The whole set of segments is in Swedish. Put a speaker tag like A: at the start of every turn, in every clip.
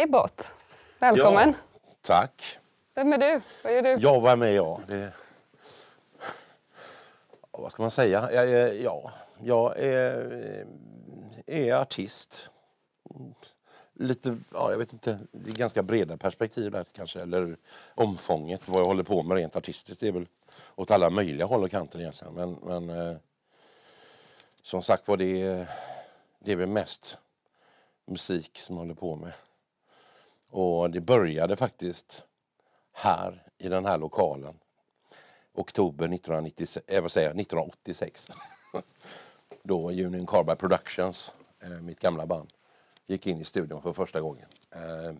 A: Hej Bott! Välkommen!
B: Ja, tack!
A: Vem är du? Vad gör du?
B: Ja, vem är jag? Det... Ja, vad ska man säga? Jag är, ja, jag är, är artist. Lite, ja, jag vet inte, det är ganska breda perspektiv där kanske. Eller omfånget, vad jag håller på med rent artistiskt. Det är väl åt alla möjliga håll och kanter egentligen. Men, men eh, som sagt var, det, det är väl mest musik som jag håller på med. Och det började faktiskt här i den här lokalen. Oktober 1996, eh, vad säger jag, 1986. Då Union Carbide Productions, eh, mitt gamla band, gick in i studion för första gången. Eh,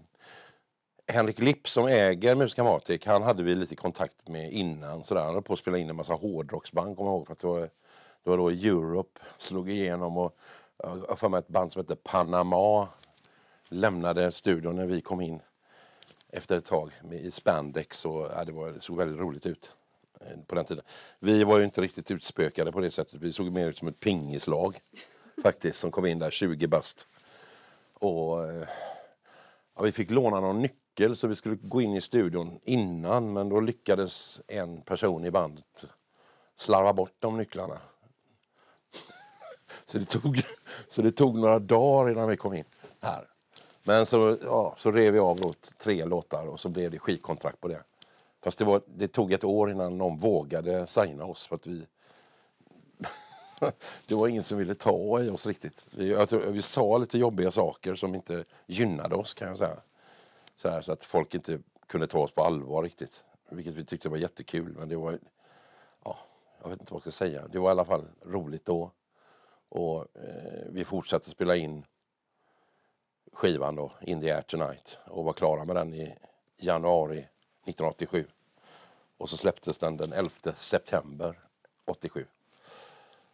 B: Henrik Lipp som äger Musikamatik, han hade vi lite kontakt med innan. Sådär. Han höll på att spela in en massa hårdrocksband, kommer jag ihåg. För att det, var, det var då Europe slog igenom och jag har för mig ett band som hette Panama lämnade studion när vi kom in efter ett tag med, i spandex. Och, ja, det, var, det såg väldigt roligt ut eh, på den tiden. Vi var ju inte riktigt utspökade på det sättet. Vi såg mer ut som ett pingislag faktiskt som kom in där 20 bast. Och eh, ja, vi fick låna någon nyckel så vi skulle gå in i studion innan men då lyckades en person i bandet slarva bort de nycklarna. Så det tog, så det tog några dagar innan vi kom in här. Men så, ja, så rev vi av tre låtar och så blev det skivkontrakt på det. Fast det, var, det tog ett år innan någon vågade signa oss för att vi... det var ingen som ville ta i oss riktigt. Vi, jag tror, vi sa lite jobbiga saker som inte gynnade oss kan jag säga. Så, här, så att folk inte kunde ta oss på allvar riktigt. Vilket vi tyckte var jättekul men det var... Ja, jag vet inte vad jag ska säga. Det var i alla fall roligt då. Och eh, vi fortsatte spela in skivan då, In the Air Tonight och var klara med den i januari 1987. Och så släpptes den den 11 september 87.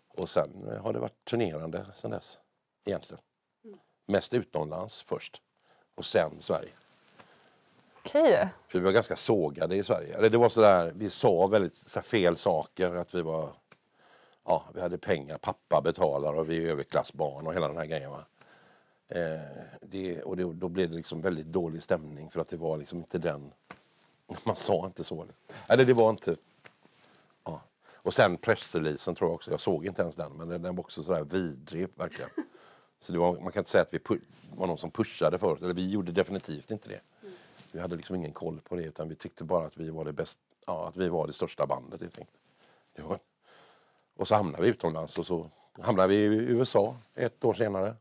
B: Och sen eh, har det varit turnerande sen dess, egentligen. Mest utomlands först och sen Sverige.
A: Okej.
B: För vi var ganska sågade i Sverige. Eller det var sådär, vi sa väldigt så fel saker. Att vi var, ja, vi hade pengar, pappa betalar och vi är överklassbarn och hela den här grejen. Va? Eh, det, och det, då blev det liksom väldigt dålig stämning för att det var liksom inte den... Man sa inte så. Eller det var inte... Ja. Och sen pressreleasen tror jag också, jag såg inte ens den, men den, var också sådär vidrig verkligen. Så det var, man kan inte säga att vi var någon som pushade för eller vi gjorde definitivt inte det. Vi hade liksom ingen koll på det utan vi tyckte bara att vi var det bäst, ja, att vi var det största bandet helt enkelt. Var, och så hamnade vi utomlands och så hamnade vi i USA ett år senare.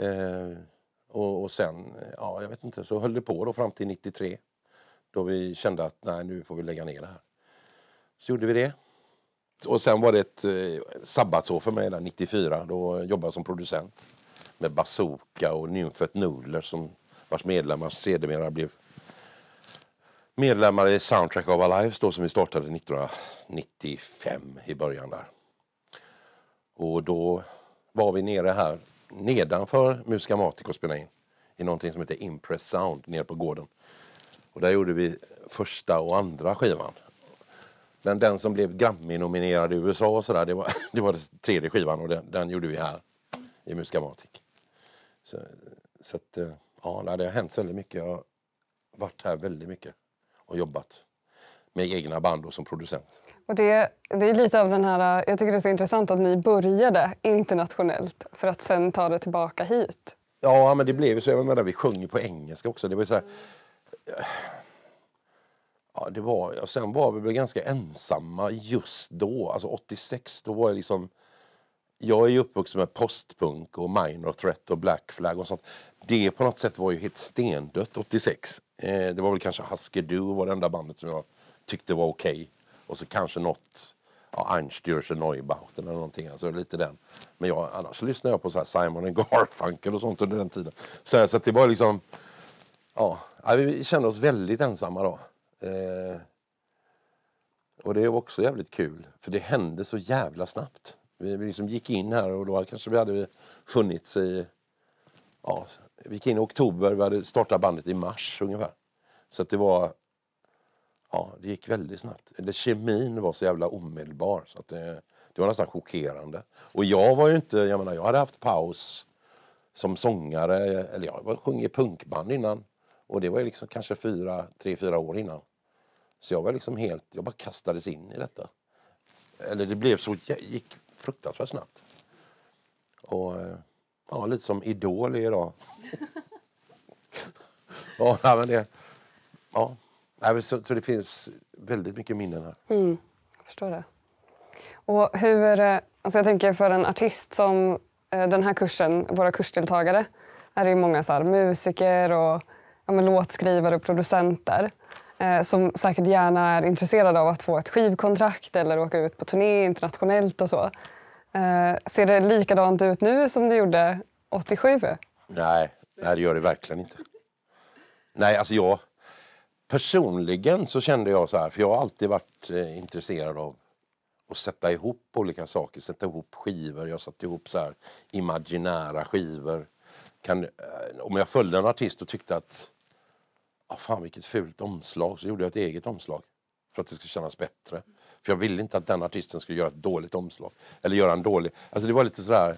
B: Eh, och, och sen, ja jag vet inte, så höll det på då fram till 93. Då vi kände att nej nu får vi lägga ner det här. Så gjorde vi det. Och sen var det ett eh, sabbatsår för mig där 94. Då jobbade jag som producent med Bazooka och Nymfet Noodler som vars medlemmar sedermera blev medlemmar i Soundtrack of Our Lives då som vi startade 1995 i början där. Och då var vi nere här nedanför Musicamatic och spelade in i någonting som heter Impress Sound nere på gården. Och där gjorde vi första och andra skivan. Men den som blev Grammy-nominerad i USA och sådär, det var, det var den tredje skivan och den, den gjorde vi här i Musicamatic. Så, så att, eh, ja, det har hänt väldigt mycket. Jag har varit här väldigt mycket och jobbat med egna band och som producent.
A: Och det, det är lite av den här, jag tycker det är så intressant att ni började internationellt för att sen ta det tillbaka hit.
B: Ja, men det blev ju så. Jag menar, vi sjöng ju på engelska också. Det var så här, ja, det var, ja, sen var vi väl ganska ensamma just då. Alltså 86, då var jag liksom... Jag är ju uppvuxen med postpunk och minor threat och black flag och sånt. Det på något sätt var ju helt stendött 86. Eh, det var väl kanske Husker Du var det enda bandet som jag tyckte var okej. Och så kanske något, ja, Einstürze Neubauten eller någonting. Alltså lite den. Men jag, annars lyssnade jag på så här Simon Garfunkel och sånt under den tiden. Så, så det var liksom, ja, ja, vi kände oss väldigt ensamma då. Eh, och det var också jävligt kul, för det hände så jävla snabbt. Vi, vi liksom gick in här och då kanske vi hade funnits i... Ja, vi gick in i oktober, vi hade startat bandet i mars ungefär. Så att det var... Ja, det gick väldigt snabbt. Eller kemin var så jävla omedelbar så att det, det var nästan chockerande. Och jag var ju inte, jag menar jag hade haft paus som sångare, eller jag var- sjöng i punkband innan. Och det var liksom kanske fyra, tre, fyra år innan. Så jag var liksom helt, jag bara kastades in i detta. Eller det blev så, gick fruktansvärt snabbt. Och ja, lite som Idol är idag. ja, men det, ja. Nej, så, så det finns väldigt mycket minnen här.
A: Jag förstår det. Och hur, eh, alltså jag tänker för en artist som eh, den här kursen, våra kursdeltagare, är det ju många så här, musiker och ja, låtskrivare och producenter eh, som säkert gärna är intresserade av att få ett skivkontrakt eller åka ut på turné internationellt och så. Eh, ser det likadant ut nu som det gjorde 87?
B: Nej, nej, det gör det verkligen inte. Nej, alltså jag... Personligen så kände jag så här, för jag har alltid varit eh, intresserad av att sätta ihop olika saker, sätta ihop skivor. Jag satte ihop så här imaginära skivor. Kan, eh, om jag följde en artist och tyckte att ah, fan vilket fult omslag så gjorde jag ett eget omslag. För att det skulle kännas bättre. För jag ville inte att den artisten skulle göra ett dåligt omslag. Eller göra en dålig... Alltså det var lite sådär...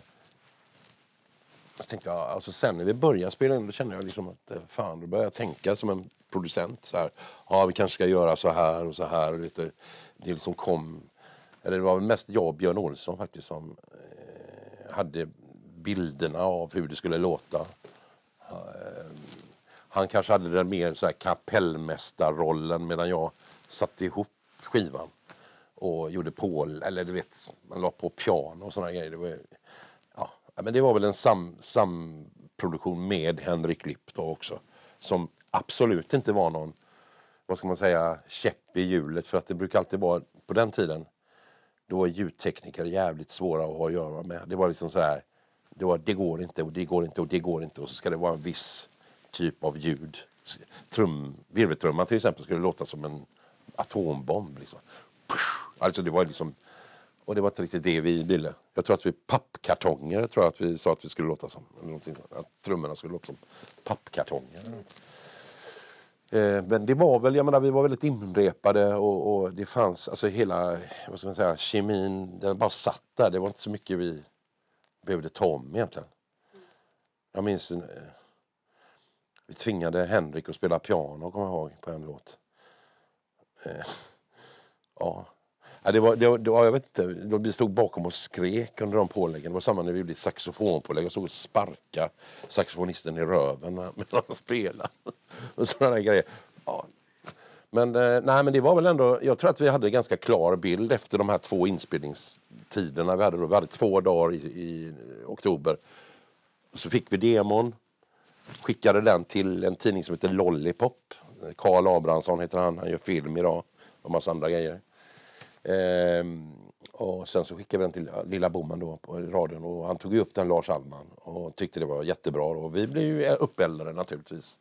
B: Så tänkte jag, alltså sen när vi började spela in då kände jag liksom att eh, fan, då började jag tänka som en producent så här. Ja, vi kanske ska göra så här och så här. Och lite, det liksom kom, eller det var väl mest jag och Björn Olsson faktiskt som eh, hade bilderna av hur det skulle låta. Eh, han kanske hade den mer så här kapellmästarrollen medan jag satte ihop skivan och gjorde på, eller du vet, man la på piano och sådana grejer. Det var, ja, men det var väl en sam, samproduktion med Henrik Lipp då också. Som absolut inte vara någon, vad ska man säga, käpp i hjulet. För att det brukar alltid vara, på den tiden, då var ljudtekniker jävligt svåra att ha att göra med. Det var liksom så här, det, var, det går inte och det går inte och det går inte och så ska det vara en viss typ av ljud. Trum, virveltrumman till exempel skulle låta som en atombomb. Liksom. Alltså det var liksom, och det var inte riktigt det vi ville. Jag tror att vi pappkartonger tror jag att vi sa att vi skulle låta som. Att trummorna skulle låta som pappkartonger. Eh, Men det var väl, jag menar vi var väldigt inrepade och, och det fanns, alltså hela, vad ska man säga, kemin, den bara satt där. Det var inte så mycket vi behövde ta om egentligen. Jag minns, eh, vi tvingade Henrik att spela piano, kommer jag ihåg, på en låt. Eh, Ja. Ja, det var, det var, det var, jag vet inte, vi stod bakom och skrek under de påläggen. Det var samma när vi gjorde saxofonpålägg. Jag stod och sparkade saxofonisten i röven medan han spelade. Och sådana grejer. Ja. Men, eh, nej, men det var väl ändå, jag tror att vi hade en ganska klar bild efter de här två inspelningstiderna. Vi hade, då, vi hade två dagar i, i oktober. Så fick vi demon. Skickade den till en tidning som heter Lollipop. Karl Abrahamsson heter han. Han gör film idag och massa andra grejer. Ehm, och sen så skickade vi den till Lilla Boman då på radion och han tog upp den Lars Allman och tyckte det var jättebra. Och vi blev ju uppeldade naturligtvis.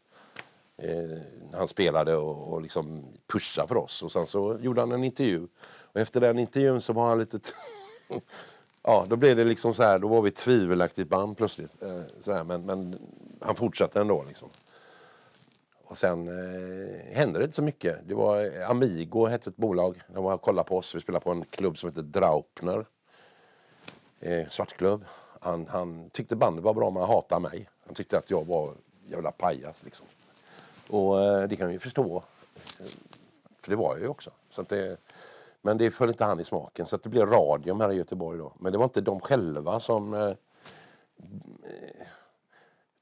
B: Eh, han spelade och, och liksom pushade för oss och sen så gjorde han en intervju. Och efter den intervjun så var han lite... ja, då blev det liksom så här, då var vi ett tvivelaktigt band plötsligt. Eh, så här, men, men han fortsatte ändå liksom. Och sen eh, hände det inte så mycket. Det var eh, Amigo hette ett bolag. De var och kollade på oss. Vi spelade på en klubb som heter Draupner. Eh, svartklubb. Han, han tyckte bandet var bra men han hatade mig. Han tyckte att jag var jävla pajas liksom. Och eh, det kan vi ju förstå. För det var jag ju också. Så att det, men det föll inte han i smaken. Så att det blev Radium här i Göteborg då. Men det var inte de själva som eh, eh,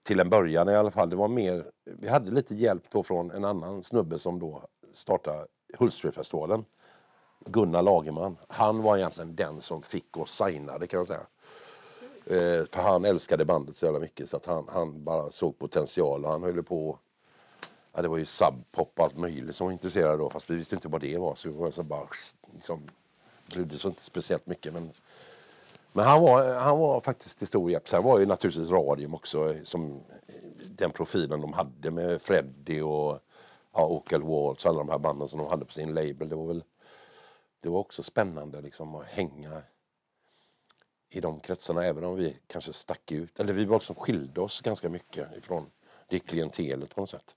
B: till en början i alla fall. Det var mer, vi hade lite hjälp då från en annan snubbe som då startade Hultsfredsfestivalen. Gunnar Lagerman. Han var egentligen den som fick oss signade kan jag säga. Eh, för han älskade bandet så jävla mycket så att han, han bara såg potential och han höll på Ja, det var ju subpop och allt möjligt som var intresserade då fast vi visste inte vad det var så vi var så bara liksom brydde oss inte speciellt mycket men men han var, han var faktiskt till stor hjälp. Sen var ju naturligtvis Radium också eh, som eh, den profilen de hade med Freddy och ja, Ocal Waltz och alla de här banden som de hade på sin label. Det var väl det var också spännande liksom att hänga i de kretsarna även om vi kanske stack ut. Eller vi var liksom skilde oss ganska mycket ifrån det klientelet på något sätt.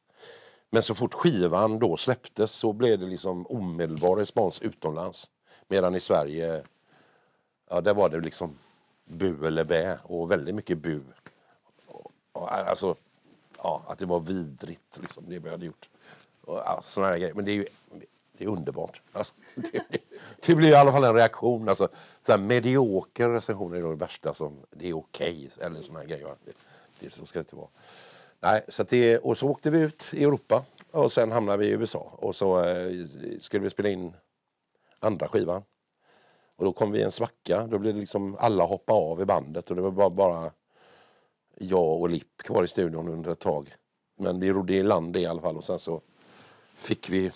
B: Men så fort skivan då släpptes så blev det liksom omedelbar respons utomlands. Medan i Sverige ja, där var det liksom bu eller bä och väldigt mycket bu. Eh, alltså, ja, att det var vidrigt, liksom, det vi hade gjort. Och, ja, såna här grejer. Men det är ju det är underbart. Alltså, det, det, blir i alla fall en reaktion. Alltså, så här, medioker recensioner är nog det värsta som det är okej. Okay, eller såna här grejer. Det, det, så ska det inte vara. Nej, så det, och så åkte vi ut i Europa och sen hamnade vi i USA. Och så eh, skulle vi spela in andra skivan. Och då kom vi i en svacka. Då blev det liksom alla hoppa av i bandet och det var bara, bara jag och Lipp kvar i studion under ett tag. Men vi rodde i land det i alla fall och sen så fick vi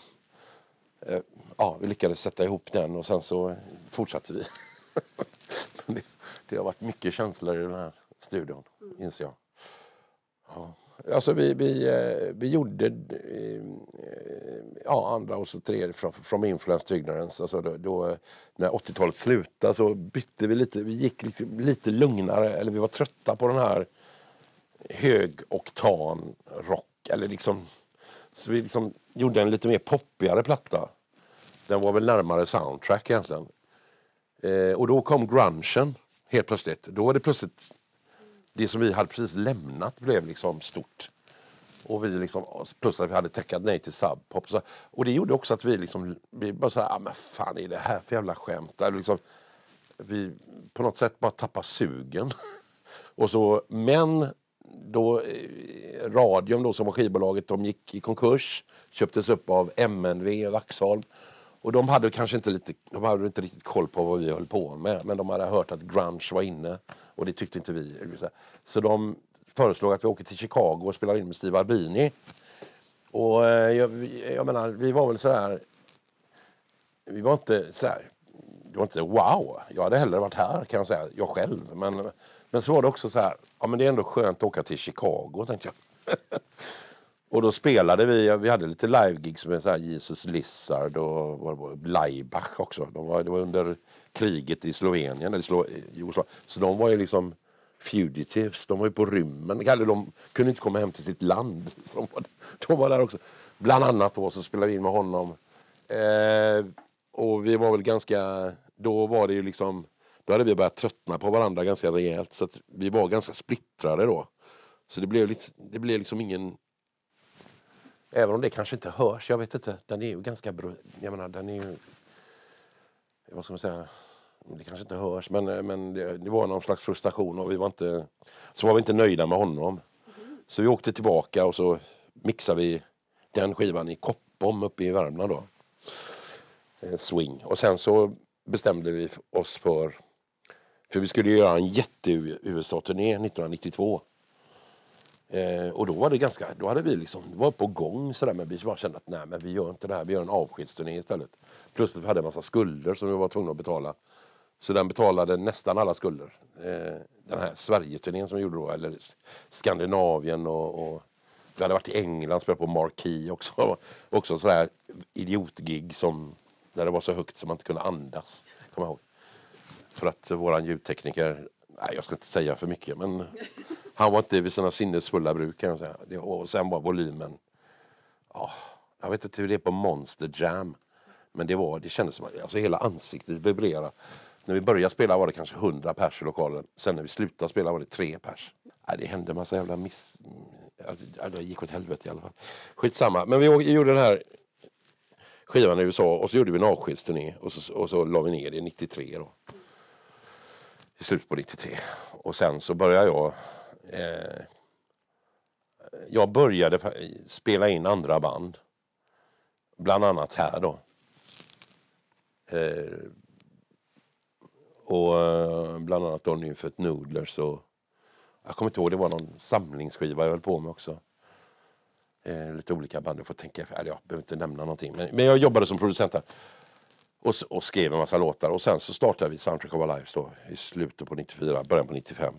B: eh, ja, vi lyckades sätta ihop den och sen så fortsatte vi. det, det, har varit mycket känslor i den här studion, inser jag. Ja. Alltså vi, vi, eh, vi gjorde eh, ja, andra och så tredje från, från Influence to Ignorance. Alltså då, då när 80-talet slutade så bytte vi lite, vi gick lite, lite lugnare, eller vi var trötta på den här högoktan rock. Eller liksom, så vi liksom gjorde en lite mer poppigare platta. Den var väl närmare soundtrack egentligen. Eh, och då kom grungen helt plötsligt. Då var det plötsligt det som vi hade precis lämnat blev liksom stort. Och vi liksom, plus att vi hade tackat nej till subpop. Så, och det gjorde också att vi liksom, vi bara såhär, ah, men fan är det här för jävla skämt? Eller liksom, vi på något sätt bara tappar sugen. och så, men då, eh, radion då som var skivbolaget, de gick i konkurs. Köptes upp av MNV Vaxholm. Och de hade kanske inte, lite, de hade inte riktigt koll på vad vi höll på med. Men de hade hört att grunge var inne. Och det tyckte inte vi. Så de föreslog att vi åker till Chicago och spelar in med Steve Albini. Och eh, jag, jag menar, vi var väl sådär... Vi var inte sådär... Det var inte wow. Jag hade hellre varit här kan jag säga, jag själv. Men, men så var det också så här, ja men det är ändå skönt att åka till Chicago tänkte jag. och då spelade vi, vi hade lite live-gigs med så här Jesus Lizard och vad det var, Laibach också. De var, det var under kriget i Slovenien, eller Slo eh, Jugoslavien. Så de var ju liksom fugitives, de var ju på rymmen. De kunde inte komma hem till sitt land. Så de, var, de var där också. Bland annat då så spelade vi in med honom. Eh, och vi var väl ganska, då var det ju liksom, då hade vi börjat tröttna på varandra ganska rejält. Så att vi var ganska splittrade då. Så det blev, lite, det blev liksom ingen Även om det kanske inte hörs, jag vet inte. Den är ju ganska... Jag menar, den är ju... Vad ska man säga? det kanske inte hörs, men, men det, det, var någon slags frustration och vi var inte, så var vi inte nöjda med honom. Mm. Så vi åkte tillbaka och så mixade vi den skivan i Koppom uppe i Värmland då. Eh, swing. Och sen så bestämde vi oss för, för vi skulle göra en jätte-USA-turné 1992. Eh, och då var det ganska, då hade vi liksom, var på gång sådär men vi bara kände att nej men vi gör inte det här, vi gör en avskedsturné istället. Plus att vi hade en massa skulder som vi var tvungna att betala. Så den betalade nästan alla skulder. Eh, den här Sverigeturnén som vi gjorde då, eller Skandinavien och, och vi hade varit i England, och spelat på Marquee också. också sådär idiotgig som, när det var så högt som man inte kunde andas. Kommer ihåg. För att våran ljudtekniker, nej jag ska inte säga för mycket men han var inte vid sina sinnesfulla bruk kan jag säga. Och sen var volymen, oh, jag vet inte hur det är på Monster Jam. Men det, var, det kändes som att alltså hela ansiktet vibrerade. När vi började spela var det kanske 100 pers i lokalen. Sen när vi slutade spela var det tre pers. Nej, det hände en massa jävla miss... Alltså, det gick åt helvete i alla fall. Skitsamma. Men vi gjorde den här skivan i USA och så gjorde vi en avskedsturné och så, och så la vi ner det 93 då. I slutet på 93. Och sen så började jag... Eh, jag började spela in andra band. Bland annat här då. Eh, och eh, bland annat då Nymfet Noodlers och jag kommer inte ihåg, det var någon samlingsskiva jag höll på med också. Eh, lite olika band, jag får tänka, eller jag behöver inte nämna någonting. Men, men jag jobbade som producent här. Och, och, skrev en massa låtar och sen så startade vi Soundtrack of Our Lives då i slutet på 94, början på 95.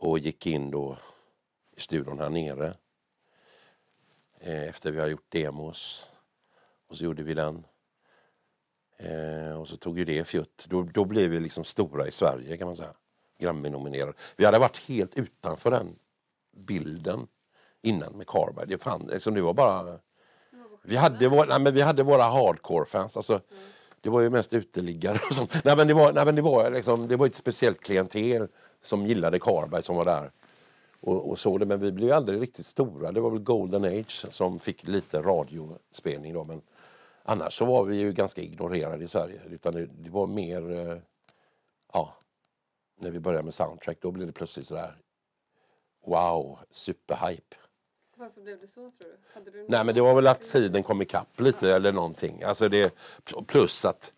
B: Och gick in då i studion här nere. Eh, efter vi har gjort demos. Och så gjorde vi den. Eh, och så tog ju det fjutt. Då, då blev vi liksom stora i Sverige kan man säga. Grammy-nominerade. Vi hade varit helt utanför den bilden innan med Carby. Det, fann, liksom, det var bara... Vi hade, vår, nej, men vi hade våra hardcore-fans. Alltså, mm. Det var ju mest uteliggare. nej, men det var, nej, men det, var liksom, det var ett speciellt klientel som gillade Carby som var där. och, och så det. Men vi blev aldrig riktigt stora. Det var väl Golden Age som fick lite radiospelning då. Men annars så var vi ju ganska ignorerade i Sverige. Utan det, det var mer, eh, ja, när vi började med soundtrack då blev det plötsligt sådär wow, superhype.
A: Varför blev det så tror du? du
B: Nej men det var väl att tiden kom ikapp lite eller någonting. Alltså det, plus att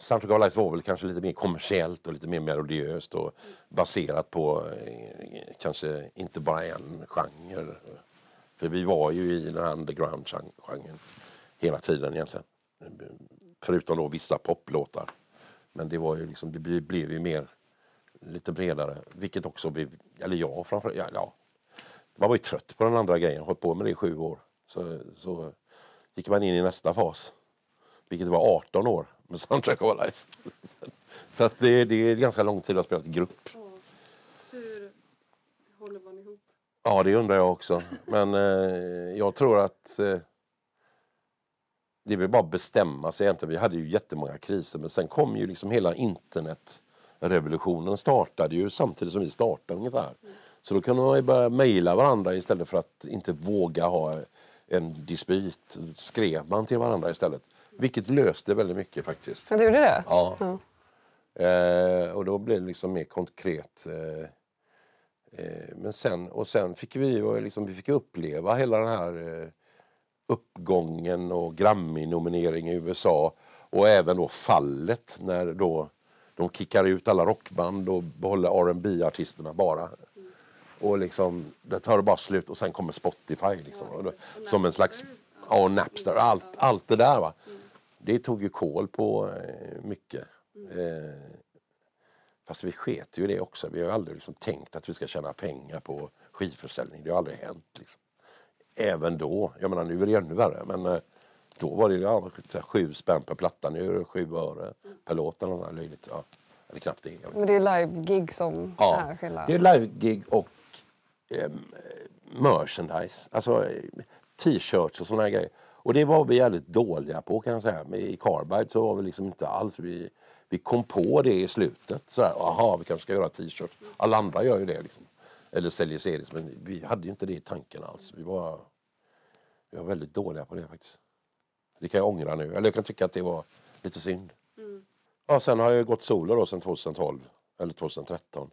B: Soundtrack of Life var väl kanske lite mer kommersiellt och lite mer melodiöst och baserat på eh, kanske inte bara en genre. För vi var ju i den här underground-genren hela tiden egentligen. Förutom då vissa poplåtar. Men det var ju liksom, det blev ju mer lite bredare, vilket också blev, eller jag framförallt, ja, ja. Man var ju trött på den andra grejen, hållit på med det i sju år. Så, så gick man in i nästa fas, vilket var 18 år med Soundtrack of Life. Så att det, det är ganska lång tid att spela i grupp.
A: Hur håller man ihop?
B: Ja, det undrar jag också. Men eh, jag tror att eh, det väl bara bestämma sig egentligen. Vi hade ju jättemånga kriser men sen kom ju liksom hela internetrevolutionen startade ju samtidigt som vi startade ungefär. Mm. Så då kunde man ju börja mejla varandra istället för att inte våga ha en dispyt. Skrev man till varandra istället. Vilket löste väldigt mycket faktiskt.
A: Ja, det gjorde det?
B: Ja. ja. Eh, och då blev det liksom mer konkret. Eh, eh, men sen, och sen fick vi, liksom, vi fick uppleva hela den här eh, uppgången och Grammy-nominering i USA och även då fallet när då de kickar ut alla rockband och behåller rb artisterna bara. Och liksom, det tar bara slut och sen kommer Spotify liksom. Ja, som en slags, ja Napster, allt, allt det där va. Mm. Det tog ju kål på eh, mycket. Mm. Eh, fast vi sket ju det också. Vi har aldrig liksom tänkt att vi ska tjäna pengar på skivförsäljning. Det har aldrig hänt. Liksom även då. Jag menar nu är det ännu värre men eh, då var det ja, sju spänn per platta. Nu är det sju öre per låt eller något löjligt. Ja, eller knappt det.
A: Men det är live-gig som
B: ja,
A: är skillnaden?
B: det är live-gig och eh, merchandise. Alltså t-shirts och såna grejer. Och det var vi jävligt dåliga på kan jag säga. I Carbide så var vi liksom inte alls... Vi, vi kom på det i slutet. Sådär, aha, vi kanske ska göra t-shirts. Alla andra gör ju det liksom eller säljer series. Men vi hade ju inte det i tanken alls. Vi var, vi var väldigt dåliga på det faktiskt. Det kan jag ångra nu. Eller jag kan tycka att det var lite synd. Mm. Ja, sen har jag gått solo då sen 2012. Eller 2013.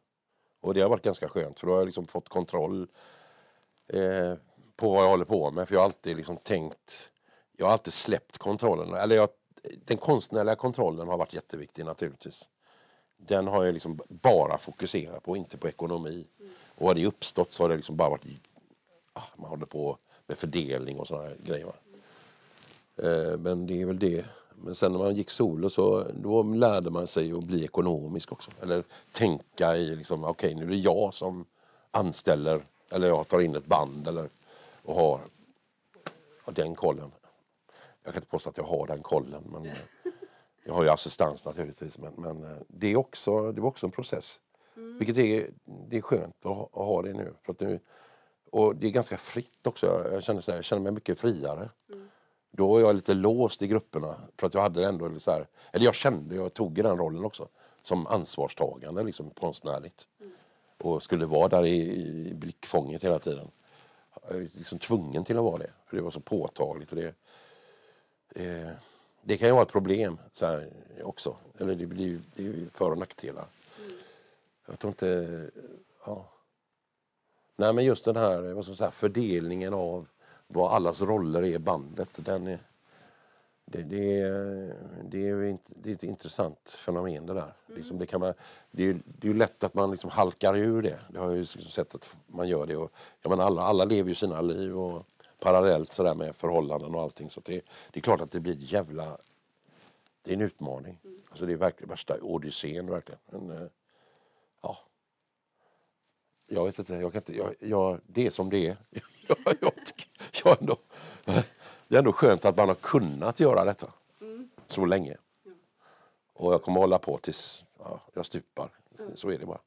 B: Och det har varit ganska skönt för då har jag liksom fått kontroll eh, på vad jag håller på med. För jag har alltid liksom tänkt... Jag har alltid släppt kontrollen. Eller jag, den konstnärliga kontrollen har varit jätteviktig naturligtvis. Den har jag liksom bara fokuserat på, inte på ekonomi. Mm. Och har det uppstått så har det liksom bara varit... Ah, man håller på med fördelning och sådana grejer. Eh, men det är väl det. Men sen när man gick solo så då lärde man sig att bli ekonomisk också. Eller tänka i liksom, okej okay, nu är det jag som anställer eller jag tar in ett band eller och har, har den kollen. Jag kan inte påstå att jag har den kollen men jag har ju assistans naturligtvis. Men, men eh, det, är också, det var också en process. Mm. Vilket är, det är skönt att ha, att ha det nu. För att nu. Och det är ganska fritt också. Jag känner, så här, jag känner mig mycket friare. Mm. Då var jag lite låst i grupperna. För att jag hade ändå så här, eller jag kände, jag tog den rollen också. Som ansvarstagande liksom konstnärligt. Mm. Och skulle vara där i, i blickfånget hela tiden. Jag är liksom tvungen till att vara det. För det var så påtagligt. Och det, eh, det kan ju vara ett problem så här, också. Eller det blir det är för och nackdelar. Jag tror inte... Ja. Nej, men just den här, vad ska säga, fördelningen av vad allas roller är i bandet. Den är, det, det, är, det, är, det är ett intressant fenomen det där. Mm. Liksom det, kan man, det, är, det är lätt att man liksom halkar ur det. Det har jag ju liksom sett att man gör det. Och, jag menar, alla, alla lever ju sina liv och parallellt sådär med förhållanden och allting. Så det, det är klart att det blir ett jävla... Det är en utmaning. Mm. Alltså det är verkligen värsta odyssén verkligen. Men, eh, ja. Jag vet inte, jag kan inte, jag, jag, det är som det är. jag, jag, jag ändå, det är ändå skönt att man har kunnat göra detta mm. så länge. Ja. Och jag kommer hålla på tills ja, jag stupar. Mm. Så är det bara.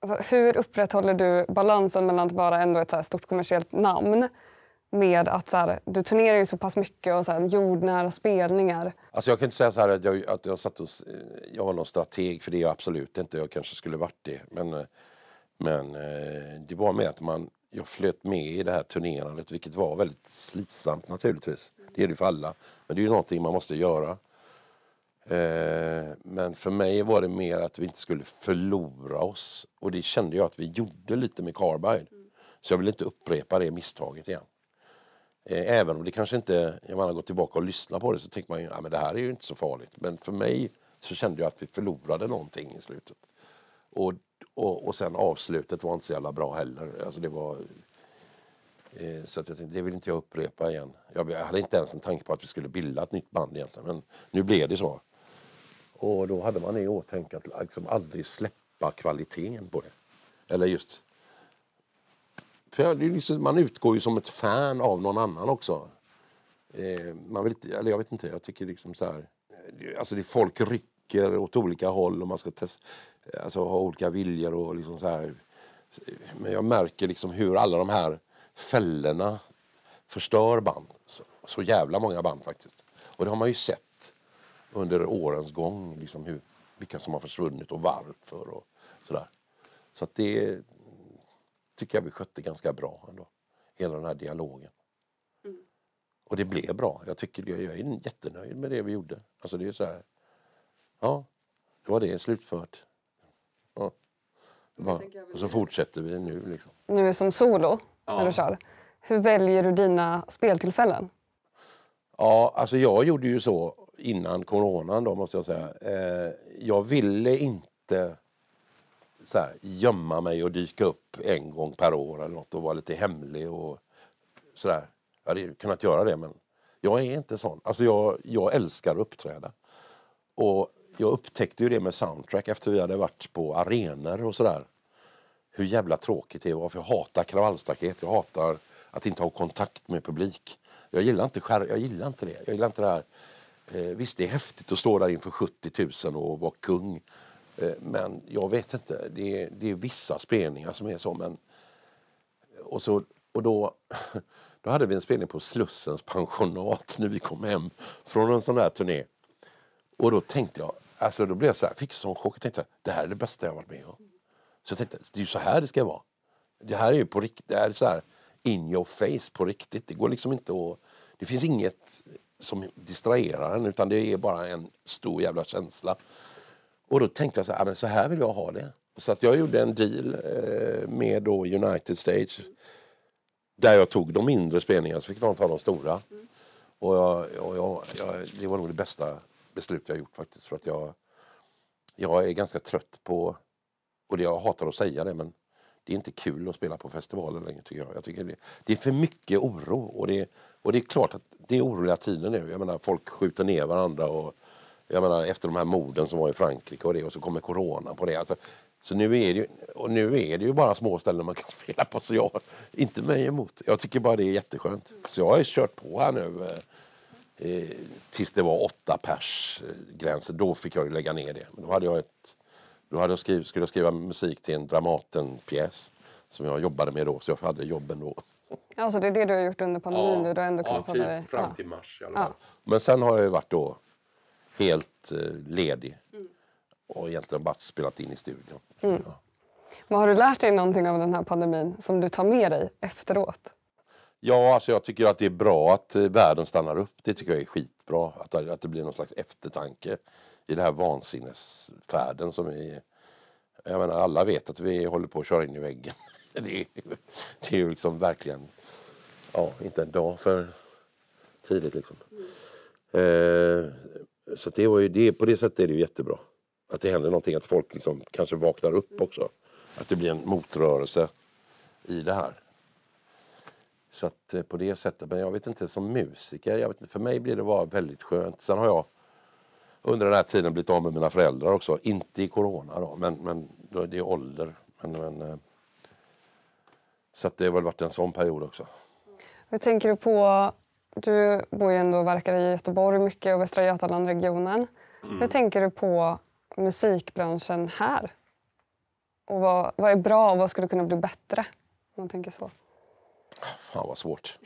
A: Alltså, hur upprätthåller du balansen mellan att vara ändå ett så stort kommersiellt namn med att så här, du turnerar ju så pass mycket och så här, jordnära spelningar.
B: Alltså jag kan inte säga så här att jag, att jag satt och, jag var någon strateg för det är jag absolut inte. Jag kanske skulle varit det. Men Men eh, det var med att man, jag flöt med i det här turnerandet vilket var väldigt slitsamt naturligtvis. Det är det för alla. Men det är ju någonting man måste göra. Eh, men för mig var det mer att vi inte skulle förlora oss. Och det kände jag att vi gjorde lite med Carbide. Så jag vill inte upprepa det misstaget igen. Eh, även om det kanske inte, när man har gått tillbaka och lyssnat på det så tänker man ju, ja, men det här är ju inte så farligt. Men för mig så kände jag att vi förlorade någonting i slutet. Och, och, och sen avslutet var inte så jävla bra heller. Alltså det var, eh, så att jag tänkte, det vill inte jag upprepa igen. Jag, jag hade inte ens en tanke på att vi skulle bilda ett nytt band egentligen. Men nu blev det så. Och då hade man i åtanke att liksom aldrig släppa kvaliteten på det. Eller just för det är liksom, man utgår ju som ett fan av någon annan också. Eh, man vill inte, eller jag vet inte, jag tycker liksom så här. Alltså det, folk rycker åt olika håll och man ska testa, eh, alltså ha olika viljor och liksom så här. Men jag märker liksom hur alla de här fällorna förstör band. Så, så jävla många band faktiskt. Och det har man ju sett under årens gång, liksom hur, vilka som har försvunnit och varför och sådär. Så att det, tycker jag vi skötte ganska bra ändå. Hela den här dialogen. Mm. Och det blev bra. Jag tycker jag är jättenöjd med det vi gjorde. Alltså det är så här. Ja, då var det slutfört. Ja. Bara, och så fortsätter vi nu liksom.
A: Nu som solo, ja. när du kör. Hur väljer du dina speltillfällen?
B: Ja, alltså jag gjorde ju så innan coronan då måste jag säga. Eh, jag ville inte så här, gömma mig och dyka upp en gång per år eller något och vara lite hemlig och sådär. Jag hade kunnat göra det men jag är inte sån. Alltså jag, jag älskar att uppträda. Och jag upptäckte ju det med soundtrack efter vi hade varit på arenor och sådär. Hur jävla tråkigt det var för jag hatar kravallstaket. Jag hatar att inte ha kontakt med publik. Jag gillar inte, skär, jag gillar inte det. Jag gillar inte det här. Eh, visst, det är häftigt att stå där inför 70 000 och vara kung. Eh, men jag vet inte, det är, det är vissa spelningar som är så. Men, och, så, och då, då hade vi en spelning på Slussens pensionat när vi kom hem från en sån här turné. Och då tänkte jag, alltså då blev jag så här, fick sån chock. Jag tänkte, det här är det bästa jag varit med om. Så jag tänkte, det är ju så här det ska vara. Det här är ju på riktigt, det här är så här in your face på riktigt. Det går liksom inte att, det finns inget som distraherar en utan det är bara en stor jävla känsla. Och då tänkte jag så här, ah, men så här vill jag ha det. Så att jag gjorde en deal eh, med då United Stage. Där jag tog de mindre spelningarna så fick de ta de stora. Mm. Och, jag, och jag, jag, det var nog det bästa beslut jag gjort faktiskt. För att jag, jag är ganska trött på, och det, jag hatar att säga det men det är inte kul att spela på festivaler längre tycker jag. jag tycker det, det är för mycket oro och det, och det är klart att det är oroliga tider nu. Jag menar folk skjuter ner varandra och jag menar efter de här morden som var i Frankrike och det och så kommer corona på det. Alltså, så nu är det ju, och nu är det ju bara små ställen man kan spela på så jag, inte mig emot. Jag tycker bara det är jätteskönt. Så jag har kört på här nu eh, eh, tills det var åtta pers eh, gränsen. Då fick jag ju lägga ner det. Men då hade jag ett, då hade jag skriv, skulle jag skriva musik till en Dramaten-pjäs som jag jobbade med då, så jag hade jobben då.
A: Alltså det är det du har gjort under pandemin? Ja, du har ändå kunnat
B: ja, till, hålla dig... fram till mars i alla fall. Ja. Men sen har jag ju varit då helt eh, ledig. Och egentligen bara spelat in i studion. Mm. Ja.
A: Men har du lärt dig någonting av den här pandemin som du tar med dig efteråt?
B: Ja, alltså jag tycker att det är bra att eh, världen stannar upp. Det tycker jag är skitbra. Att, att det blir någon slags eftertanke i den här vansinnesfärden som vi... Jag menar, alla vet att vi håller på att köra in i väggen. Det är, det är ju liksom verkligen... Ja, inte en dag för tidigt liksom. Mm. Eh, så det var ju, det, på det sättet är det ju jättebra. Att det händer någonting, att folk liksom kanske vaknar upp också. Att det blir en motrörelse i det här. Så att eh, på det sättet, men jag vet inte som musiker, jag vet inte, för mig blir det bara väldigt skönt. Sen har jag under den här tiden blivit av med mina föräldrar också. Inte i corona då, men, men då, det är ålder. Men, men, eh, så att det har väl varit en sån period också.
A: Hur tänker du på du bor ju ändå och verkar i Göteborg mycket och Västra Götaland-regionen. Mm. Hur tänker du på musikbranschen här? Och vad, vad är bra och vad skulle kunna bli bättre? Om man tänker så.
B: Fan vad svårt.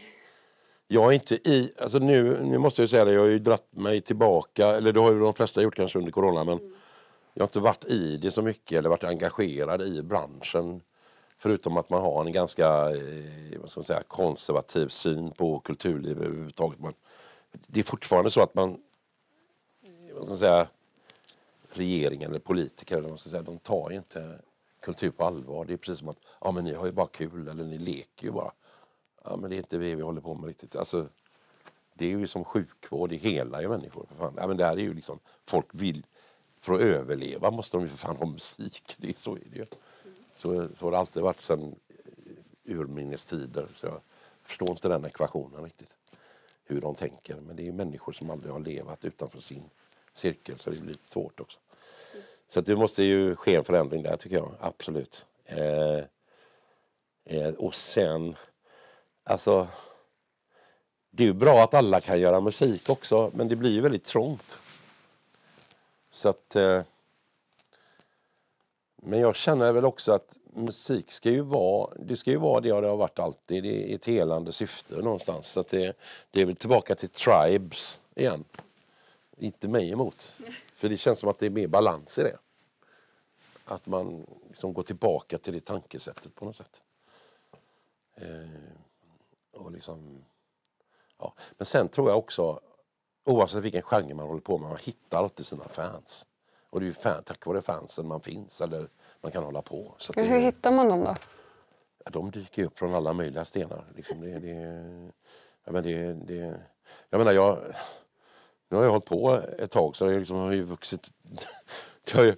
B: Jag är inte i, alltså nu, nu måste jag säga det, jag har ju dratt mig tillbaka, eller det har ju de flesta gjort kanske under corona men mm. jag har inte varit i det så mycket eller varit engagerad i branschen Förutom att man har en ganska eh, vad ska man säga, konservativ syn på kulturliv överhuvudtaget. Man, det är fortfarande så att man, vad ska man säga, regeringen eller politiker eller vad man ska säga, de tar inte kultur på allvar. Det är precis som att ja, men ni har ju bara kul eller ni leker ju bara. Ja, men det är inte det vi håller på med riktigt. Alltså, det är ju som sjukvård, det hela ju människor. För fan. Ja, men det här är ju liksom, folk vill, för att överleva måste de ju för fan ha musik. Det är, så är det ju. Så, så har det alltid varit sedan urminnes tider. Så jag förstår inte den ekvationen riktigt. Hur de tänker. Men det är människor som aldrig har levat utanför sin cirkel så det blir lite svårt också. Så det måste ju ske en förändring där tycker jag, absolut. Eh, eh, och sen, alltså det är ju bra att alla kan göra musik också men det blir ju väldigt trångt. Så att eh, men jag känner väl också att musik ska ju vara det ska ju vara det det har varit alltid. Det är ett helande syfte någonstans. Så att det, det är väl tillbaka till tribes igen. Inte mig emot. För det känns som att det är mer balans i det. Att man liksom går tillbaka till det tankesättet på något sätt. Eh, och liksom, ja. Men sen tror jag också, oavsett vilken genre man håller på med, man hittar alltid sina fans. Och det är ju fan, tack vare fansen man finns eller man kan hålla på. Så
A: Hur det, hittar man dem då?
B: Ja, de dyker upp från alla möjliga stenar. Liksom det, det, ja, men det, det, jag menar, jag, nu har jag hållit på ett tag så det liksom har ju vuxit. Har ju,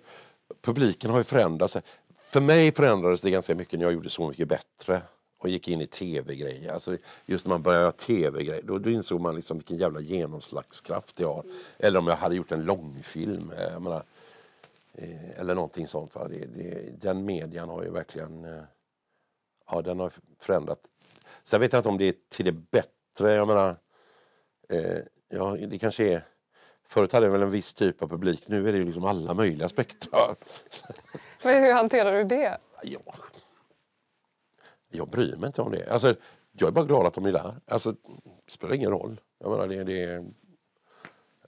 B: publiken har ju förändrats. För mig förändrades det ganska mycket när jag gjorde Så mycket bättre och gick in i tv-grejer. Alltså just när man började göra tv-grejer, då, då, insåg man liksom vilken jävla genomslagskraft det har. Eller om jag hade gjort en långfilm. Jag menar, eh, eller någonting sånt. Va? Det, det, den median har ju verkligen eh, ja, den har förändrat. Sen vet jag inte om det är till det bättre. Jag menar, eh, ja, det kanske är Förut hade jag väl en viss typ av publik, nu är det liksom alla möjliga spektra.
A: Men hur hanterar du det?
B: Ja. Jag bryr mig inte om det. Alltså, jag är bara glad att de är där. Alltså, det spelar ingen roll. Jag menar, det, det,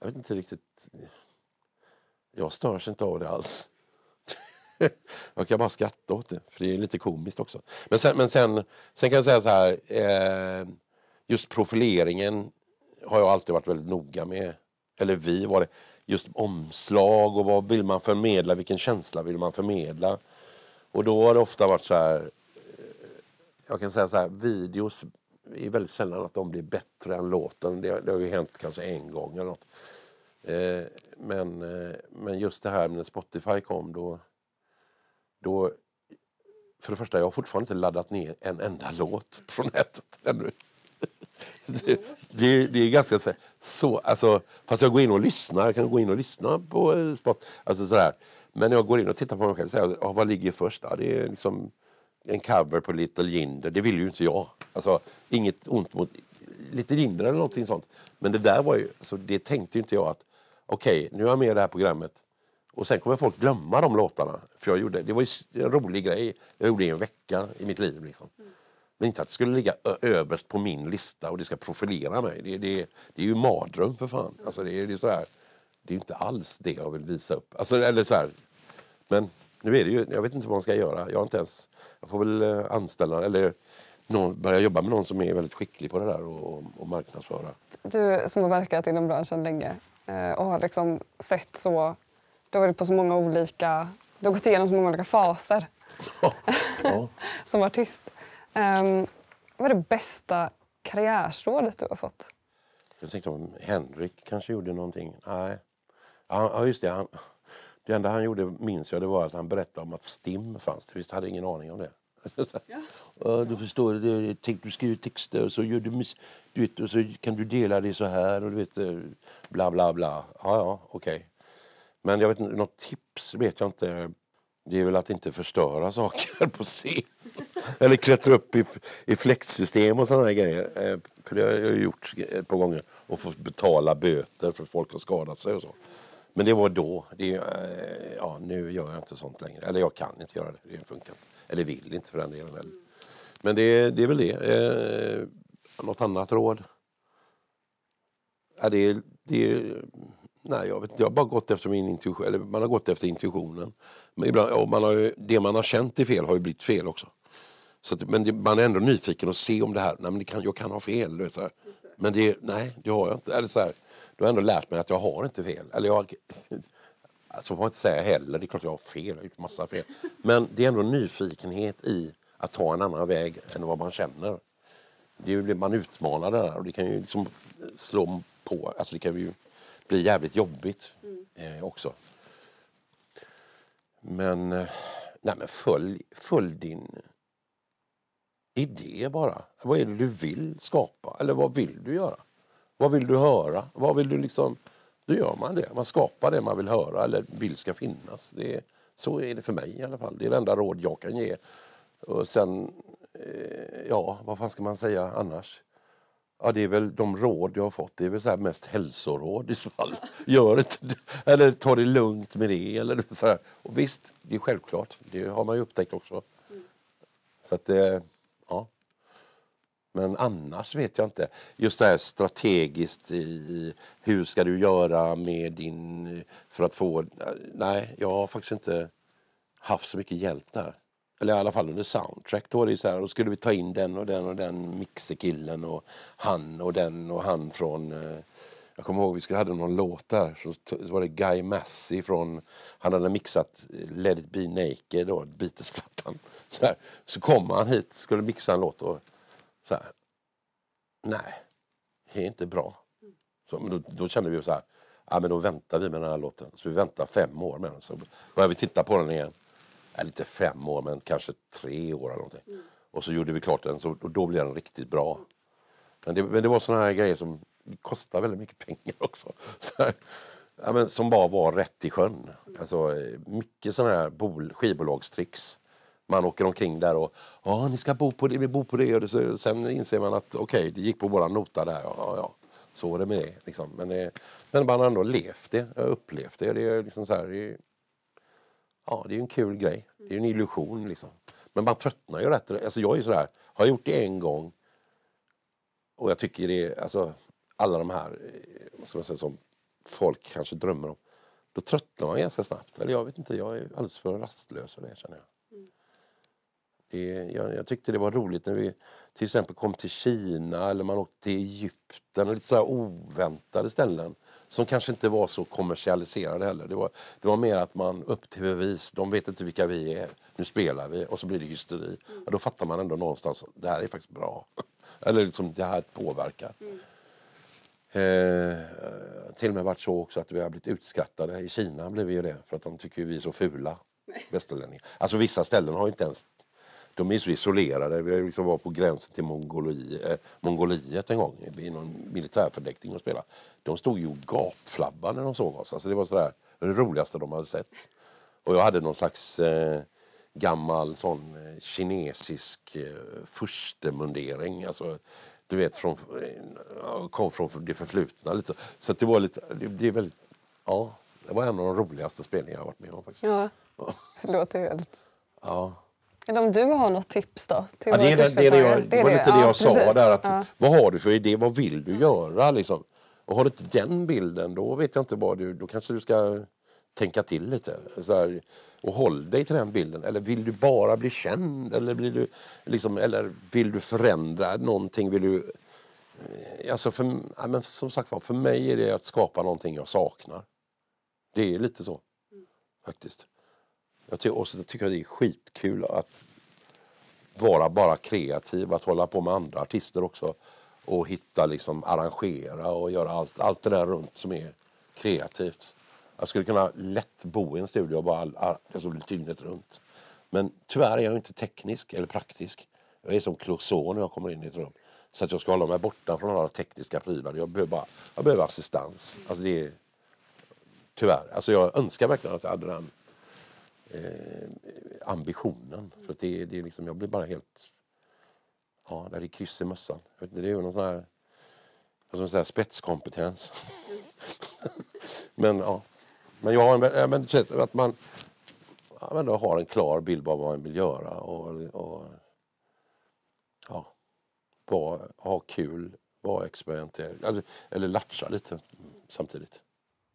B: jag vet inte riktigt... Jag störs inte av det alls. jag kan bara skratta åt det, för det är lite komiskt också. Men sen, men sen, sen kan jag säga så här, eh, just profileringen har jag alltid varit väldigt noga med eller vi var det, just omslag och vad vill man förmedla, vilken känsla vill man förmedla. Och då har det ofta varit så här, eh, jag kan säga så här, videos är väldigt sällan att de blir bättre än låten. Det, det har ju hänt kanske en gång eller något. Eh, men, eh, men just det här när Spotify kom då, då för det första, jag har fortfarande inte laddat ner en enda låt från nätet ännu det, det, det, är ganska så, så alltså, fast jag går in och lyssnar, jag kan gå in och lyssna på Spotify. spot, alltså sådär. Men när jag går in och tittar på mig själv, så här, vad ligger först? Ja, det är liksom en cover på Little Jinder, det vill ju inte jag. Alltså, inget ont mot Little Jinder eller någonting sånt. Men det där var ju, alltså, det tänkte ju inte jag att okej, okay, nu är jag med i det här programmet och sen kommer folk glömma de låtarna. För jag gjorde, det var ju en rolig grej. Jag gjorde det i en vecka i mitt liv. Liksom. Mm. Men inte att det skulle ligga överst på min lista och det ska profilera mig. Det, det, det är ju mardröm för fan. Alltså det, är, det, är så här, det är inte alls det jag vill visa upp. Alltså, eller så här, men nu är det ju, jag vet inte vad man ska göra. Jag har inte ens, jag får väl eh, anställa eller någon, börja jobba med någon som är väldigt skicklig på det där och, och, och marknadsföra.
A: Du som har verkat inom branschen länge och har liksom sett så, du har varit på så många olika, du har gått igenom så många olika faser ja, som artist. Um, vad är det bästa karriärsrådet du har fått?
B: Jag tänkte om Henrik kanske gjorde någonting. Nej. Ja, just det. Han, det enda han gjorde, minns jag, det var att han berättade om att STIM fanns. Visst hade ingen aning om det. Ja. du förstår, det, tänk, du skriver texter och så, gör du, du vet, och så kan du dela det så här och du vet, eh, bla bla bla. Ja, ja, okej. Okay. Men jag vet inte, något tips vet jag inte. Det är väl att inte förstöra saker på scen. Eller klättra upp i, i fläktsystem och sådana grejer. Eh, för det har jag gjort ett par gånger. Och fått betala böter för folk har skadat sig och så. Men det var då. Det, eh, ja, nu gör jag inte sånt längre. Eller jag kan inte göra det. Det funkar inte. Eller vill inte för den delen heller. Men det, det är väl det. Eh, något annat råd? Ja, det, det, nej, jag, vet, jag har bara gått efter min intuition. Eller man har gått efter intuitionen. Men ibland, ja, man har ju, det man har känt är fel har ju blivit fel också. Så att, men det, man är ändå nyfiken att se om det här, nej men kan, jag kan ha fel. Du vet, så här. Men det, nej, det har jag inte. Eller så här, då har jag ändå lärt mig att jag har inte fel. Eller jag, så får man inte säga heller, det är klart jag har fel, jag har gjort massa fel. Men det är ändå nyfikenhet i att ta en annan väg än vad man känner. Det ju, man utmanar det där och det kan ju liksom slå på, alltså det kan ju bli jävligt jobbigt eh, också. Men, eh, nej men följ, följ din idé bara. Vad är det du vill skapa? Eller vad vill du göra? Vad vill du höra? Vad vill du liksom... Då gör man det. Man skapar det man vill höra eller vill ska finnas. Det är, så är det för mig i alla fall. Det är det enda råd jag kan ge. Och sen, eh, ja, vad fan ska man säga annars? Ja, det är väl de råd jag har fått. Det är väl så här mest hälsoråd i så fall. Gör inte det. Eller ta det lugnt med det. Eller så här. Och visst, det är självklart. Det har man ju upptäckt också. Så att eh, Ja. Men annars vet jag inte. Just det här strategiskt i hur ska du göra med din... För att få... Nej, jag har faktiskt inte haft så mycket hjälp där. Eller i alla fall under soundtrack. Då, det så här, då skulle vi ta in den och den och den mixerkillen och han och den och han från... Eh, jag kommer ihåg vi skulle hade någon låt där. Så var det Guy Massey från... Han hade mixat eh, Let it be naked, då, Beatles-plattan. Så, här, så kom han hit, skulle mixa en låt och så här. Nej, det är inte bra. Så, men då, då kände vi så här. Ja, men då väntar vi med den här låten. Så vi väntar fem år med den. Så började vi titta på den igen. Ja, inte fem år, men kanske tre år eller någonting. Och så gjorde vi klart den, så, och då blev den riktigt bra. Men det, men det var såna här grejer som kostar väldigt mycket pengar också. Så här, ja, men som bara var rätt i sjön. Alltså, eh, mycket sådana här bol, skivbolagstricks. Man åker omkring där och ja, ni ska bo på det, vi bor på det. Och det sen inser man att okej, okay, det gick på våran nota där. Ja, ja, så var det med det. Liksom. Men, eh, men man har ändå levt det, upplevt det. Det är liksom så här, det är, ja, det är en kul grej. Det är en illusion liksom. Men man tröttnar ju rätt. Alltså jag är ju sådär, har jag gjort det en gång och jag tycker det alltså alla de här, eh, vad ska man säga, som folk kanske drömmer om. Då tröttnar man ganska snabbt. Eller jag vet inte, jag är alldeles för rastlös för det känner jag. Det, jag, jag tyckte det var roligt när vi till exempel kom till Kina eller man åkte till Egypten. Lite så här oväntade ställen. Som kanske inte var så kommersialiserade heller. Det var, det var mer att man upp till bevis. De vet inte vilka vi är. Nu spelar vi och så blir det hysteri. Och då fattar man ändå någonstans det här är faktiskt bra. Eller liksom det här påverkar. Eh, till och med varit så också att vi har blivit utskrattade. I Kina blev vi ju det för att de tycker vi är så fula. Västerlänningar. Alltså vissa ställen har ju inte ens de är så isolerade. Vi har liksom varit på gränsen till Mongoli, eh, Mongoliet en gång i någon militärförläggning och spelade. De stod ju och gapflabbade när de såg oss. Alltså det var sådär, det roligaste de hade sett. Och jag hade någon slags eh, gammal sån eh, kinesisk eh, furstemundering. Alltså, du vet, från, eh, kom från det förflutna lite. Så det var lite, det, det är väldigt, ja, det var en av de roligaste spelningar jag varit med om faktiskt.
A: Ja, det låter helt...
B: Ja.
A: Eller om du har något tips då? Till
B: Ja, det, är det, är det, jag, det var lite det
A: Ja,
B: jag sa
A: precis.
B: där. Att,
A: Ja.
B: Vad har du för idé? Vad vill du göra? Liksom? Och har du inte den bilden, då vet jag inte vad du... Då kanske du ska tänka till lite. Så här, och håll dig till den bilden. Eller vill du bara bli känd? Eller, blir du, liksom, eller vill du förändra någonting? Vill du... eh, Alltså för, ja, men som sagt för mig är det att skapa någonting jag saknar. Det är lite så. Faktiskt. Jag ty- och så tycker jag det är skitkul att vara bara kreativ, att hålla på med andra artister också. Och hitta, liksom, arrangera och göra allt, allt det där runt som är kreativt. Jag skulle kunna lätt bo i en studio och bara all- all- alltså, dygnet runt. Men tyvärr är jag inte teknisk eller praktisk. Jag är som Clouseau när jag kommer in i ett rum. Så att jag ska hålla mig borta från alla tekniska prylar. Jag behöver, bara, jag behöver assistans. Alltså det är, tyvärr. Alltså jag önskar verkligen att jag hade den eh, ambitionen. För att det, det är liksom, jag blir bara helt... Ja, där är kryss i mössan. Vet inte, Det är ju någon sån här, vad ska man säga, spetskompetens. men ja. Men jag har en, men, att man ja, men då har en klar bild av vad man vill göra. Och, och ja, bara ha kul, vara experimentell. eller, eller latcha lite samtidigt.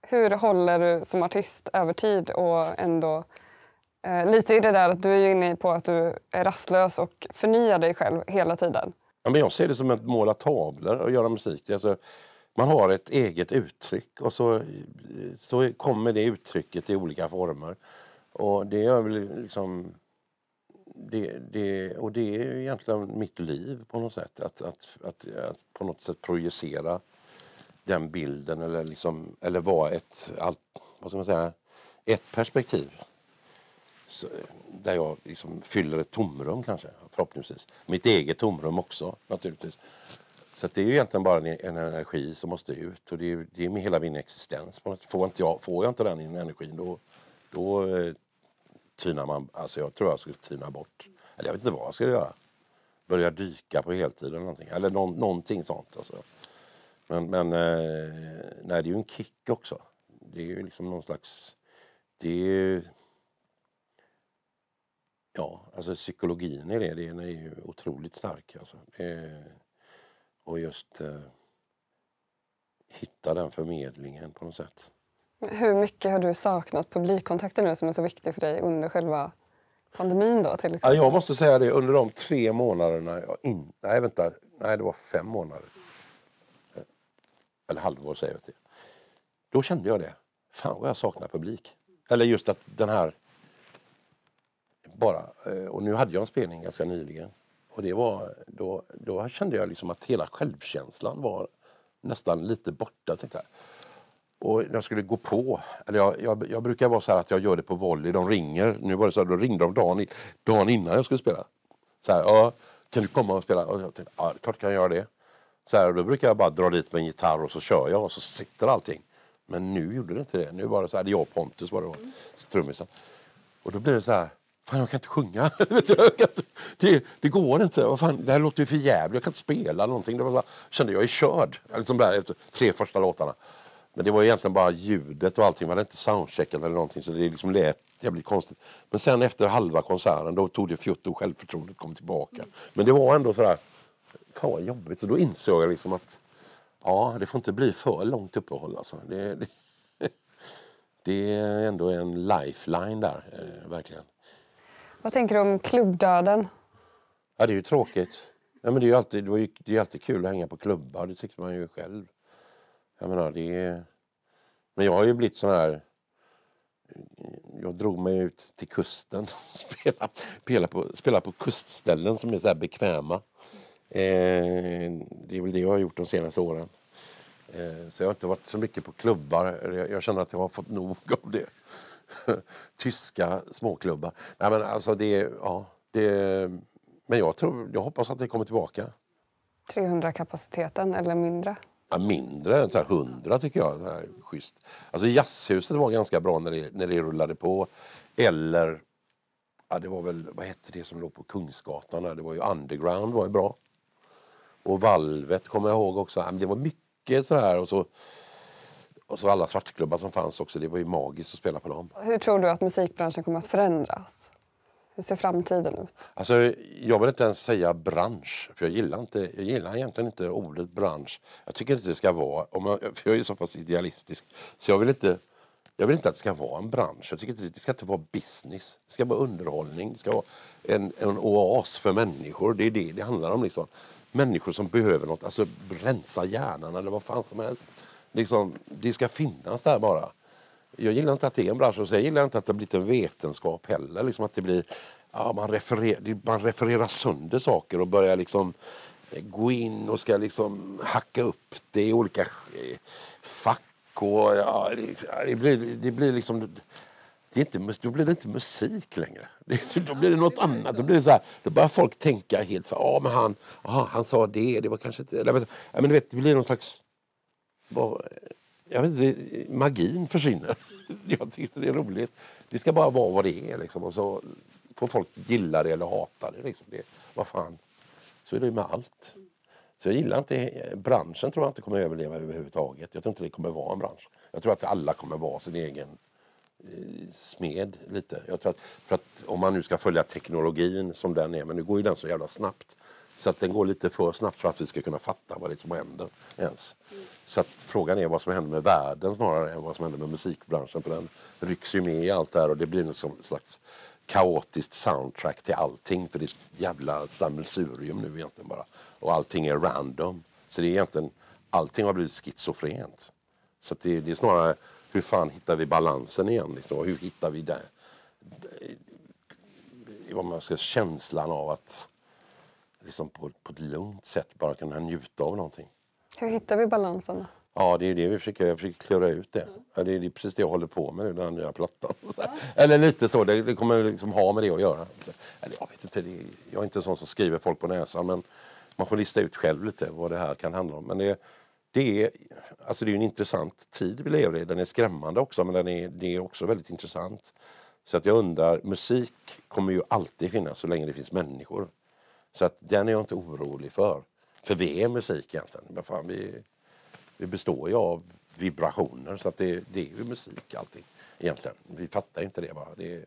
A: Hur håller du som artist över tid och ändå Eh, lite i det där att du är inne på att du är rastlös och förnyar dig själv hela tiden.
B: Ja, men jag ser det som att måla tavlor och göra musik. Alltså, man har ett eget uttryck och så, så kommer det uttrycket i olika former. Och det är väl liksom... Det, det, och det är ju egentligen mitt liv på något sätt. Att, att, att, att på något sätt projicera den bilden eller, liksom, eller vara ett, allt, vad ska man säga, ett perspektiv. Så, där jag liksom fyller ett tomrum kanske, förhoppningsvis. Mitt eget tomrum också naturligtvis. Så det är ju egentligen bara en, e-, en energi som måste ut och det är, det är med hela min existens. Får, inte jag, får jag inte den energin då, då eh, tynar man, alltså jag tror jag skulle tyna bort. Eller jag vet inte vad jag skulle göra. Börja dyka på heltid eller någonting. Eller någon, någonting sånt. Alltså. Men, men eh, nej, det är ju en kick också. Det är ju liksom någon slags... Det är ju... Ja, alltså psykologin i det, den är ju otroligt stark. Alltså. Eh, och just eh, hitta den förmedlingen på något sätt.
A: Hur mycket har du saknat publikkontakten nu som är så viktig för dig under själva pandemin då till
B: exempel? Ja, jag måste säga det, under de tre månaderna, jag in, nej vänta, nej det var fem månader. Eller halvår säger jag till. Då kände jag det. Fan vad jag saknar publik. Eller just att den här bara, eh, och nu hade jag en spelning ganska nyligen. Och det var, då, då kände jag liksom att hela självkänslan var nästan lite borta. Tänkte. Och jag skulle gå på, eller jag, jag, jag, brukar vara så här att jag gör det på volley, de ringer. Nu var det så här, då ringde de dagen, dagen innan jag skulle spela. Så här, ja, kan du komma och spela? Och jag tänkte, ja, klart kan jag göra det. Så här, då brukar jag bara dra dit med en gitarr och så kör jag och så sitter allting. Men nu gjorde det inte det. Nu var det så här, det jag och Pontus var det var, trummisen. Och då blir det så här, fan jag kan inte sjunga. det, det går inte. Vad fan, det här låter ju för jävligt. Jag kan inte spela någonting. Det var bara, kände jag är körd. Liksom där, efter tre första låtarna. Men det var egentligen bara ljudet och allting. Man hade inte soundcheckat eller någonting så det liksom lät jävligt konstigt. Men sen efter halva konserten då tog det fjutt och självförtroendet kom tillbaka. Men det var ändå sådär, fan vad jobbigt. Så då insåg jag liksom att ja, det får inte bli för långt uppehåll alltså. Det, det, det är ändå en lifeline där, eh, verkligen.
A: Vad tänker du om klubbdöden?
B: Ja, det är ju tråkigt. Ja, men det är ju alltid, det är, det är alltid kul att hänga på klubbar, det tycker man ju själv. Jag menar, det är... Men jag har ju blivit sån här... Jag drog mig ut till kusten och spelade, spelade, på, spelade på kustställen som är så här bekväma. Eh, det är väl det jag har gjort de senaste åren. Eh, så jag har inte varit så mycket på klubbar. Jag, jag känner att jag har fått nog av det. Tyska småklubbar. Nej, men alltså det, ja, det, men jag, tror, jag hoppas att det kommer tillbaka.
A: 300 kapaciteten eller mindre?
B: Ja, mindre, så här 100 tycker jag. Så här, schysst. Alltså jazzhuset var ganska bra när det, när det rullade på. Eller, ja, det var väl, vad hette det som låg på Kungsgatan? Det var ju Underground var ju bra. Och Valvet kommer jag ihåg också. det var mycket så här och så och så alla svartklubbar som fanns också. Det var ju magiskt att spela på dem.
A: Hur tror du att musikbranschen kommer att förändras? Hur ser framtiden ut?
B: Alltså, jag vill inte ens säga bransch, för jag gillar, inte, jag gillar egentligen inte ordet bransch. Jag tycker inte det ska vara, om man, för jag är så pass idealistisk, så jag vill inte jag vill inte att det ska vara en bransch. Jag tycker inte, det ska inte vara business. Det ska vara underhållning. Det ska vara en, en oas för människor. Det är det det handlar om. Liksom. Människor som behöver något, alltså rensa hjärnan eller vad fan som helst. Liksom, det ska finnas där bara. Jag gillar inte att det är en bransch och så jag gillar inte att det har blivit en vetenskap heller. Liksom att det blir, ja, man, referer, man refererar sönder saker och börjar liksom eh, gå in och ska liksom hacka upp det i olika eh, fack. Och, ja, det, blir, det blir liksom... Det är inte, då blir det inte musik längre. då blir det något annat. Då, blir det så här, då börjar folk tänka helt för ja, men han, aha, han sa det, det var kanske inte... Ja, men, du vet, det blir någon slags... Jag vet inte, magin försvinner. Jag tycker det är roligt. Det ska bara vara vad det är liksom. Och så får folk gilla det eller hata det. Liksom. det vad fan. Så är det med allt. Så jag gillar inte, branschen tror jag inte kommer överleva överhuvudtaget. Jag tror inte det kommer vara en bransch. Jag tror att alla kommer vara sin egen eh, smed lite. Jag tror att, för att om man nu ska följa teknologin som den är, men nu går ju den så jävla snabbt. Så att den går lite för snabbt för att vi ska kunna fatta vad det är som händer ens. Mm. Så att frågan är vad som händer med världen snarare än vad som händer med musikbranschen. För den rycks ju med i allt det här och det blir något slags kaotiskt soundtrack till allting. För det är ett jävla sammelsurium nu egentligen bara. Och allting är random. Så det är egentligen, allting har blivit schizofrent. Så det, det, är snarare, hur fan hittar vi balansen igen? Liksom? hur hittar vi det? Vad man ska, känslan av att liksom på, på ett lugnt sätt bara kunna njuta av någonting.
A: Hur hittar vi balansen?
B: Ja, det är det vi försöker, jag försöker klura ut det. Ja, det är precis det jag håller på med nu, den här nya plattan. Eller lite så, det, det kommer liksom ha med det att göra. Eller jag vet inte, det, jag är inte sån som skriver folk på näsan men man får lista ut själv lite vad det här kan handla om. Men det, det är, alltså det är en intressant tid vi lever i. Den är skrämmande också men den är, det är också väldigt intressant. Så att jag undrar, musik kommer ju alltid finnas så länge det finns människor. Så att den är jag inte orolig för. För vi är musik egentligen. Men fan, vi, vi består ju av vibrationer så att det, det är ju musik allting egentligen. Vi fattar inte det bara. Det är,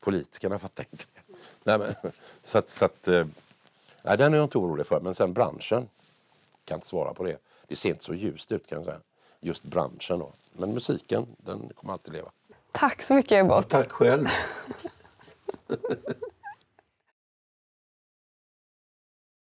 B: politikerna fattar inte det. Nej, men, så att, så att, eh, nej, den är jag inte orolig för. Men sen branschen, kan inte svara på det. Det ser inte så ljust ut kan jag säga. Just branschen då. Men musiken, den kommer alltid leva.
A: Tack så mycket Ebbot.
B: Tack själv.